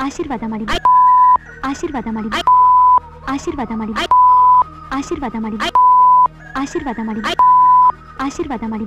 ಆಶೀರ್ವಾದ ಮಾಡಿ ಆಶೀರ್ವಾದ ಮಾಡಿ ಆಶೀರ್ವಾದ ಮಾಡಿ ಆಶೀರ್ವಾದ ಮಾಡಿ ಆಶೀರ್ವಾದ ಮಾಡಿ ಆಶೀರ್ವಾದ ಮಾಡಿ